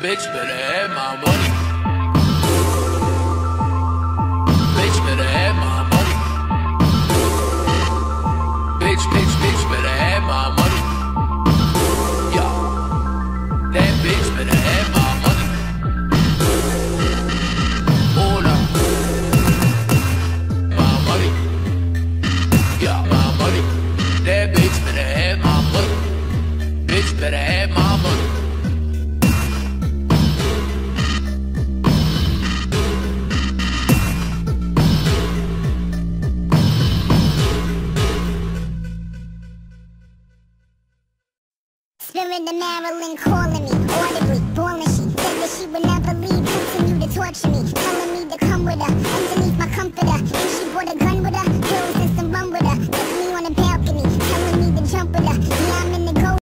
Bitch better have my money. Bitch better have my Spirit of Marilyn calling me, audibly, bawling she Said that she would never leave, continue to torture me. Telling me to come with her, underneath my